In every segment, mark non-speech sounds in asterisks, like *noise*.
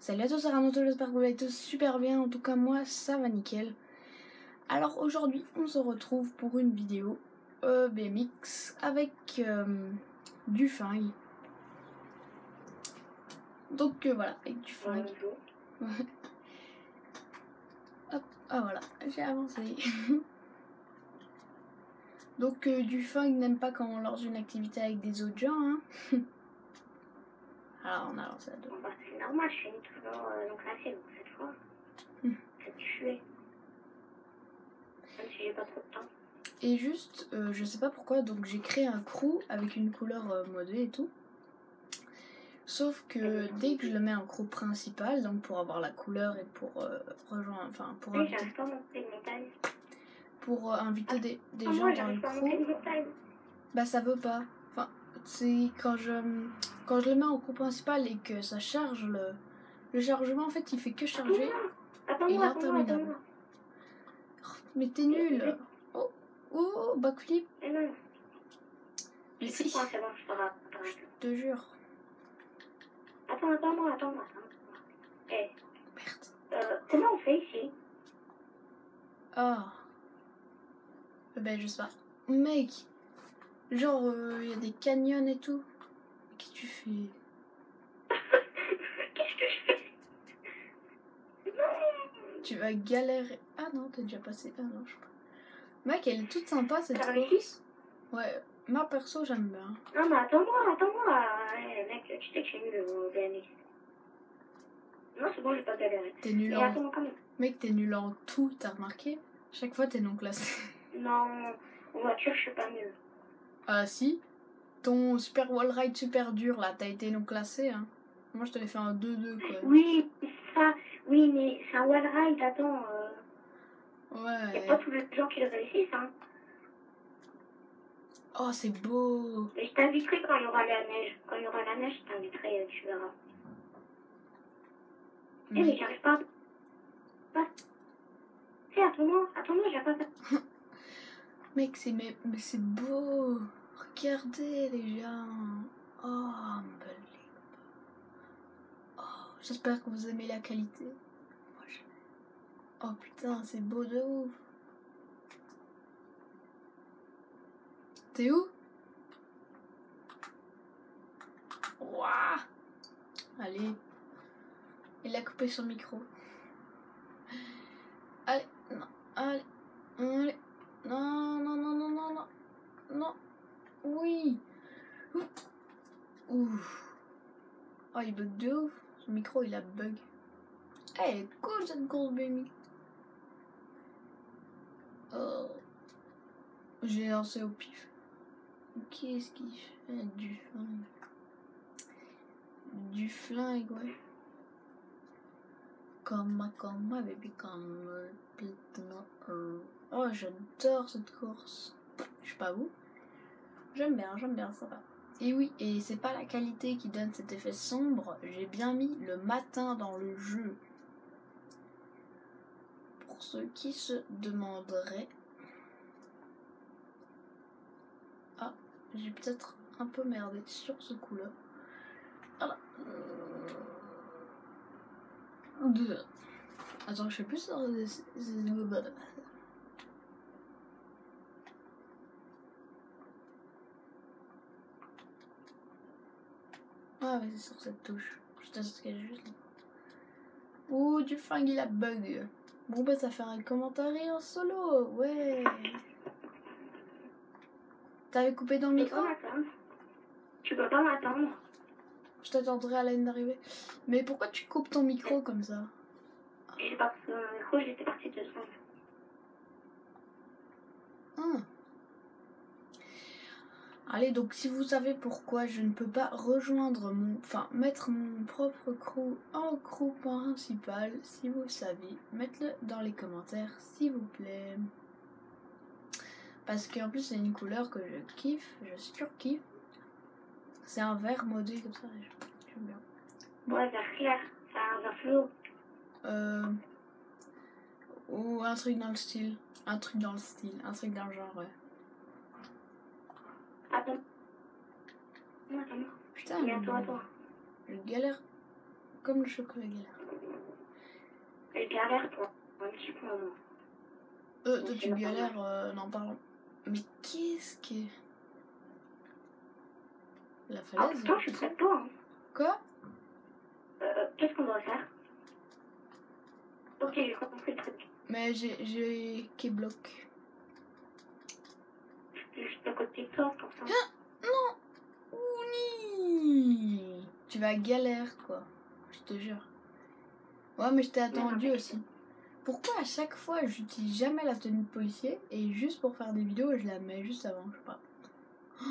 Salut à tous, c'est Ranoto, j'espère que vous allez tous super bien. En tout cas, moi, ça va nickel. Alors aujourd'hui, on se retrouve pour une vidéo euh, BMX avec euh, du fang. Donc euh, voilà, avec du fang. *laughs* Hop, ah voilà, j'ai avancé. *laughs* Donc du fang n'aime pas quand on lance une activité avec des autres gens. Hein. *laughs* Alors on a lancé à deux. Bon, bah, c'est normal, je finis toujours euh, donc classé, donc cette fois, Hmm. c'est tué. Même si j'ai pas trop de temps. Et juste, euh, je sais pas pourquoi, donc j'ai créé un crew avec une couleur euh, modée et tout. Sauf que dès que je le mets en crew principal, donc pour avoir la couleur et pour euh, rejoindre, enfin pour Oui, inviter, j'arrive pas à monter pour euh, inviter des, des Ah, gens moi, dans le crew, bah ça veut pas. C'est quand je quand je le mets en crew principal et que ça charge le le chargement en fait il fait que charger. Attends-moi, attends-moi. Oh, mais t'es nul. Oh oh backflip. Mais non, Mais je si, je te jure. Attends, attends-moi, attends-moi. Eh, Merde. euh, comment on fait ici Ah. Eh Ben, je sais pas. Mec, genre, il y a des canyons et tout. Qu'est-ce que tu fais? *laughs* Qu'est-ce que je fais? Non Tu vas galérer. Ah non, t'es déjà passé. Ah non, je sais pas. Mec, elle est toute sympa cette réussi? Ouais, moi perso, j'aime bien. Non, mais attends-moi, attends-moi. Mec, tu sais que je suis nul au BMX. Non, c'est bon, j'ai pas galéré. T'es nul en. Mec, t'es nul en tout, t'as remarqué? Chaque fois, t'es non classé. Non, en voiture, je suis pas nulle. Ah si Ton super wall ride super dur là, t'as été non classé, hein. Moi, je te l'ai fait en 2-2 quoi. Oui, ça, oui, mais c'est un wall ride, attends. Euh, Ouais. pas tous les gens qui le réussissent, hein. Oh, c'est beau. Mais je t'inviterai quand il y aura la neige. Quand il y aura la neige, je t'inviterai, euh, tu verras. Eh, mais Mais- j'arrive pas. Pas. Eh, attends-moi, attends-moi, j'ai pas. *laughs* Mec, c'est mais, mais c'est beau. Regardez les gens. Oh, unbelievable. Oh, j'espère que vous aimez la qualité. Moi, Oh putain, c'est beau de ouf. T'es où? Ouah Allez. Il a coupé son micro. Allez, non, allez, allez. Non, non, non, non. Non. Oui. Ouf. Oh, il bug de ouf. Son micro, il a bug. Eh, est cool cette course BMX. Oh. J'ai lancé au pif. Qu'est-ce qu'il fait? Du flingue. Du flingue, ouais. Comme, comme, baby, comme, euh. Oh, j'adore cette course. Je sais pas vous. J'aime bien, j'aime bien, ça va. Et oui, et c'est pas la qualité qui donne cet effet sombre. J'ai bien mis le matin dans le jeu. Pour ceux qui se demanderaient. Ah, j'ai peut-être un peu merdé sur ce coup-là. Voilà. Deux. Attends, je sais plus sur des- des- Ah ouais, c'est sur cette touche. Je teste qu'elle est juste là. Ouh, du fang, il a bug. Bon, bah, ça fait un commentaire en solo. Ouais. T'avais coupé dans le micro pas m'attendre. Tu peux pas m'attendre. Je t'attendrai à la ligne d'arrivée. Mais pourquoi tu coupes ton micro comme ça Je sais pas, que mon micro, j'étais partie deux secondes. Ah. Allez, donc si vous savez pourquoi je ne peux pas rejoindre mon... Enfin, mettre mon propre crew en crew principal, si vous savez, mettez-le dans les commentaires, s'il vous plaît. Parce qu'en plus, c'est une couleur que je kiffe, je surkiffe. C'est un vert modé comme ça, j'aime bien. Ouais, vers clair. C'est un vers flou. Euh... Ou un truc dans le style. Un truc dans le style, un truc dans le genre, ouais. Attends. Non. Putain, Mais attends, attends. je galère comme le chocolat galère. Je galère pour un petit peu moment. Euh, toi tu galères, euh, n'en parlons. Mais qu'est-ce que. La Ah, falaise pourtant, je suis de toi. Hein. Quoi? Euh, Qu'est-ce qu'on doit faire? Ok, j'ai compris le truc. Mais j'ai. J'ai. Qui bloque. Juste à côté de toi ça. Non Ouni Tu vas galère quoi. Je te jure. Ouais, mais je t'ai attendu aussi. Pourquoi à chaque fois j'utilise jamais la tenue de policier et juste pour faire des vidéos je la mets juste avant, je sais pas. Oh,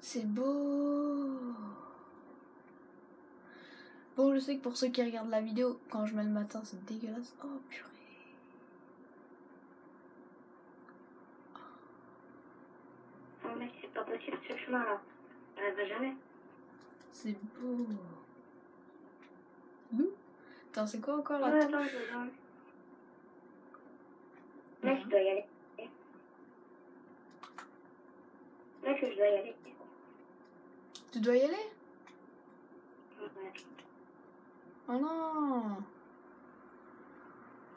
c'est beau. Bon, je sais que pour ceux qui regardent la vidéo, quand je mets le matin, c'est dégueulasse. Oh purée. Mec, c'est pas possible ce chemin-là. Elle va jamais. C'est beau. Ouh. Attends, c'est quoi encore Ouais, attends, je. Mec, je dois y aller. Mec, je dois y aller. Tu dois y aller? Ouais. Oh non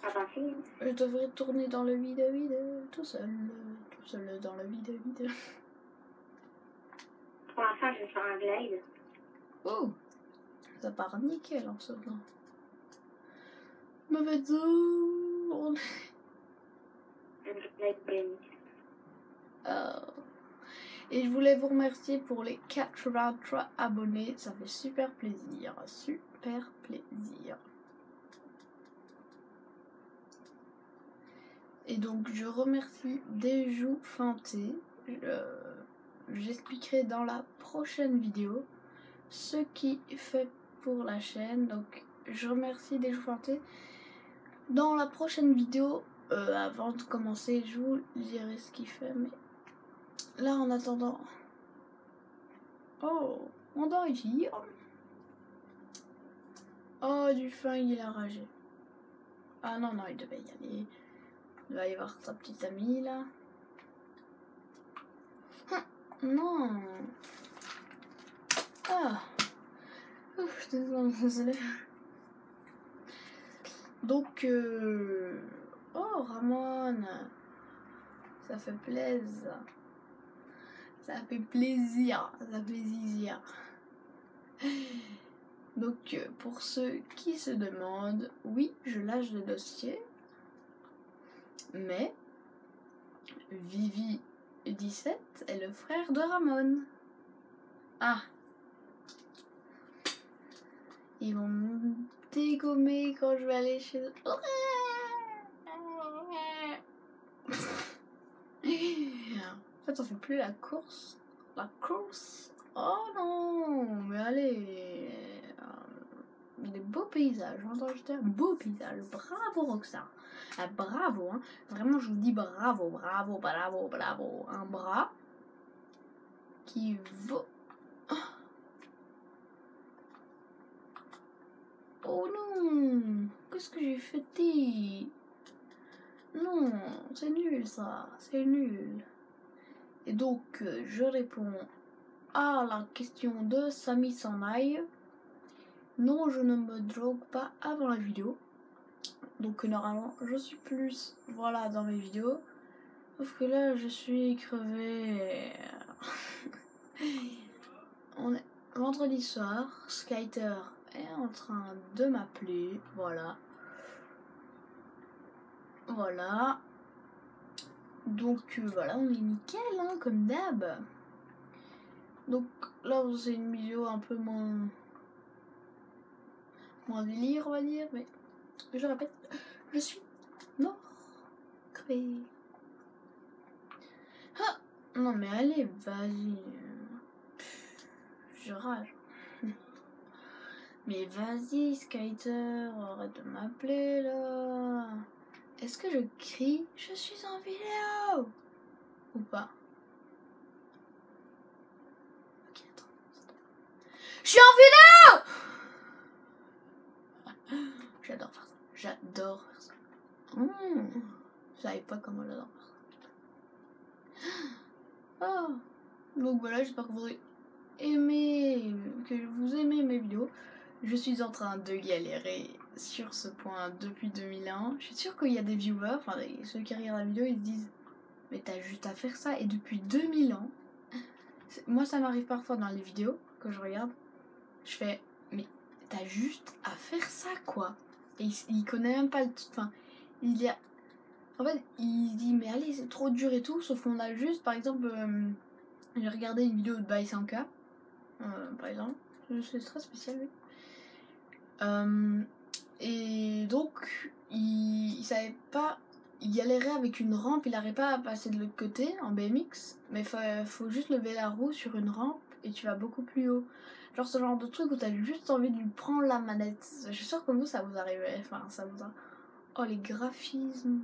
Ah bah si. Je devrais tourner dans le vide vide tout seul, tout seul dans le vide vide. Pour l'instant, je vais faire un glide. Oh Ça part nickel en ce moment. Mauvais zone Un glide béni. Oh. Et je voulais vous remercier pour les 83 abonnés, ça fait super plaisir, super plaisir. Et donc je remercie Déjou Fanté. Je- J'expliquerai dans la prochaine vidéo ce qui fait pour la chaîne. Donc je remercie Déjou Fanté. Dans la prochaine vidéo, euh, avant de commencer, je vous dirai ce qu'il fait. Mais là, en attendant. Oh, on dort ici. Oh, du fin, il a ragé. Ah non, non, il devait y aller. Il va y avoir sa petite amie là. Non. Ah. Ouf, désolé, désolé. Donc, euh... oh Ramon, ça fait plaisir. Ça fait plaisir, ça fait plaisir. Donc, euh, pour ceux qui se demandent, oui, je lâche le dossier, mais Vivi 17 est le frère de Ramon. Ah. Ils vont me dégommer quand je vais aller chez eux. En fait, on fait plus la course. La course? Oh non Mais allez Des beaux paysages, j'entends jeter un beau paysage. Bravo Roxane ah, Bravo, hein Vraiment, je vous dis bravo, bravo, bravo, bravo. Un bras qui vaut... Oh non Qu'est-ce que j'ai fait Non, c'est nul ça, c'est nul. Et donc, euh, je réponds à la question de Samy aille. Non, je ne me drogue pas avant la vidéo. Donc, normalement, je suis plus, voilà, dans mes vidéos. Sauf que là, je suis crevé. *laughs* On est vendredi soir. Skyter est en train de m'appeler. Voilà. Voilà. Donc voilà, on est nickel, hein, comme d'hab. Donc là, c'est une vidéo un peu moins. Moins délire, on va dire, mais je répète, je suis mort. Ah Non, mais allez, vas-y. Je rage. Mais vas-y, Skyter, arrête de m'appeler là. Est-ce que je crie Je suis en vidéo? Ou pas? Ok, attends. Je suis en vidéo J'adore faire ça. J'adore faire ça. Mmh. Je savais pas comment j'adore faire ça. Oh. *gasps* Donc voilà, j'espère que vous aurez aimé, que vous aimez mes vidéos. Je suis en train de galérer sur ce point depuis 2001. Je suis sûre qu'il y a des viewers, enfin ceux qui regardent la vidéo, ils se disent Mais t'as juste à faire ça. Et depuis 2000 ans, *laughs* moi ça m'arrive parfois dans les vidéos que je regarde, je fais Mais t'as juste à faire ça quoi. Et il, connaît même pas le. Enfin, il y a. En fait, il dit Mais allez, c'est trop dur et tout. Sauf qu'on a juste, par exemple, euh, j'ai regardé une vidéo de Baisanka, euh, par exemple. C'est très spécial, oui. Euh, et donc, il, il savait pas. Il galérait avec une rampe, il n'arrivait pas à passer de l'autre côté en BMX, mais faut, faut juste lever la roue sur une rampe et tu vas beaucoup plus haut. Ce genre de truc où t'as juste envie de lui prendre la manette. Je suis sûre que vous, ça vous arrivait. Enfin, ça vous a... Oh, les graphismes.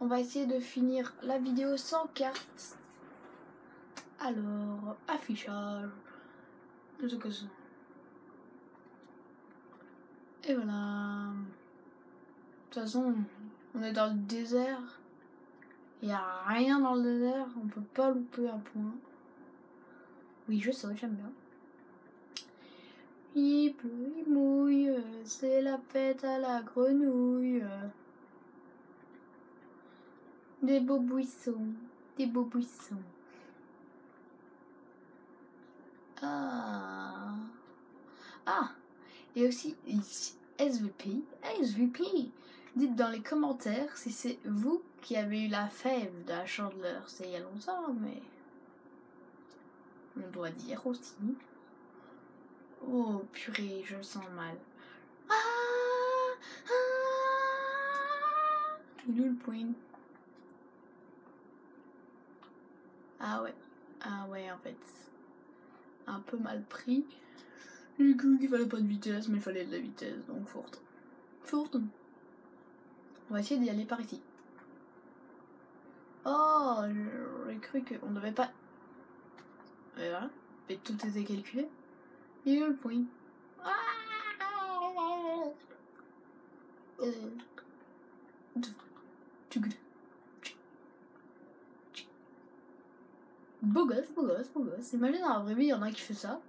On va essayer de finir la vidéo sans carte. Alors, affichage. Et voilà. De toute façon, on est dans le désert. Il n'y a rien dans le désert. On peut pas louper un point. Oui, je sais, j'aime bien. Il pleut, il mouille. C'est la fête à la grenouille. Des beaux buissons. Des beaux buissons. Ah. Ah. Et aussi SVP. SVP. Dites dans les commentaires si c'est vous qui avez eu la fève de la chandeleur. C'est il y a longtemps, mais on doit dire aussi. Oh purée, je sens mal. Ah, ah, le point? Ah ouais, ah ouais en fait, un peu mal pris. J'ai cru qu'il fallait pas de vitesse, mais il fallait de la vitesse, donc forte. Forte. On va essayer d'y aller par ici. Oh, j'ai cru qu'on devait pas. Et voilà. Et tout était calculé. Et le point. Beau gosse, beau gosse, beau gosse. Imagine dans la vraie vie, il y en a qui fait ça.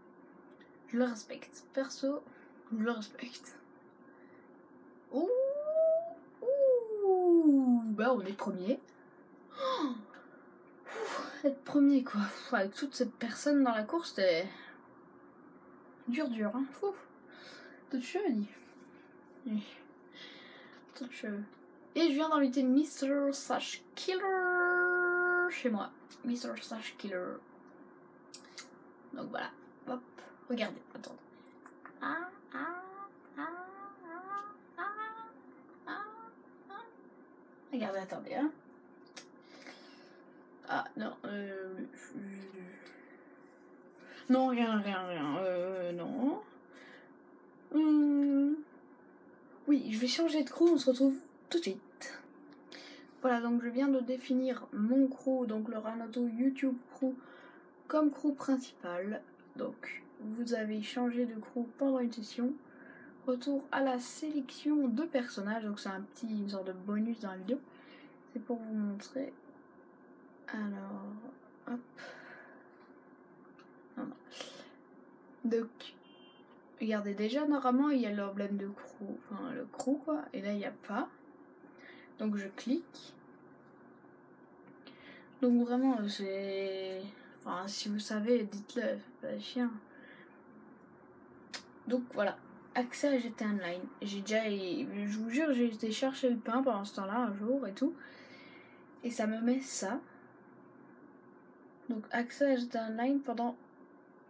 Je le respecte. Perso, je le respecte. Ouh, ouh, bah on est premier. Oh, être premier quoi. Avec toute cette personne dans la course, c'était dur dur. Hein. Fou. Tout. Oui. Tout cheveux. Et je viens d'inviter Mr. Sash Killer chez moi. Mr. Sash Killer. Donc voilà. Hop. Regardez. Attendez. Ah, ah, ah. Regardez, attendez. Hein. Ah, non. Euh, non, rien, rien, rien. Euh, non. Hum. Oui, je vais changer de crew, on se retrouve tout de suite. Voilà, donc je viens de définir mon crew, donc le Ranato YouTube crew, comme crew principal. Donc, vous avez changé de crew pendant une session. Retour à la sélection de personnages, donc c'est un petit sorte de bonus dans la vidéo. C'est pour vous montrer. Alors, hop. Donc, regardez, déjà, normalement, il y a l'emblème de crew, enfin, le crew, quoi, et là, il n'y a pas. Donc, je clique. Donc, vraiment, c'est... Enfin, si vous savez, dites-le, pas chien. Donc, voilà. Accès à GT Online. J'ai déjà... Je vous jure, j'ai été chercher le pain pendant ce temps-là, un jour, et tout. Et ça me met ça. Donc, accès à GT Online pendant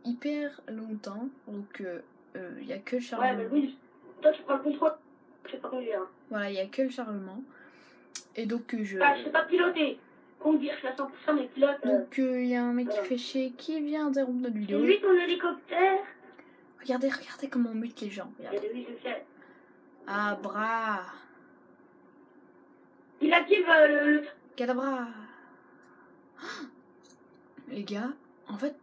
hyper longtemps. Donc, il euh, n'y a que le chargement. Ouais, mais oui, toi tu prends le contrôle, je sais pas conduire. Voilà, il n'y a que le chargement. Et donc, euh, je. Ah, je sais pas piloter. Conduire, je suis à 100%, mais pilote. euh, Donc, il y a un mec qui fait chier qui vient d'interrompre notre vidéo. lui ton hélicoptère. Regardez, regardez comment on mute les gens. Il Regardez. y a lui, je sais. Ah, bras. Il active euh, le, le- Cadabra. Ah. Les gars, en fait.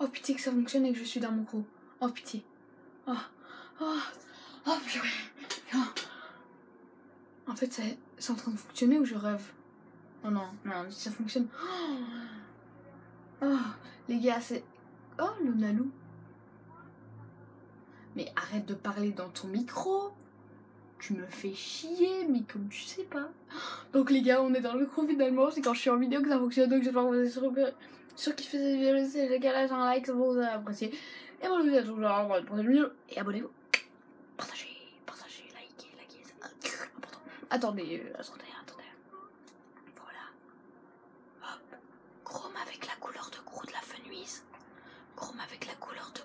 Oh pitié que ça fonctionne et que je suis dans mon crew. Oh pitié. Oh. Oh. Oh purée. Oh. En fait, c'est en train de fonctionner ou je rêve? Oh non, non, ça fonctionne. Oh, Oh, les gars, c'est. Oh, le Nalou. Mais arrête de parler dans ton micro. Tu me fais chier, mais comme tu sais pas. Donc les gars, on est dans le gros finalement. C'est quand je suis en vidéo que ça fonctionne. Donc j'espère que vous sur qui cette vidéo. Laissez les gars, un like, ça vous a apprécié. Et vous êtes toujours dans une prochaine vidéo. Et abonnez-vous. Partagez, partagez, likez, likez. C'est important. Attendez, euh, attendez, attendez. Voilà. Hop. Chrome avec la couleur de gros de la fenuise. Chrome avec la couleur de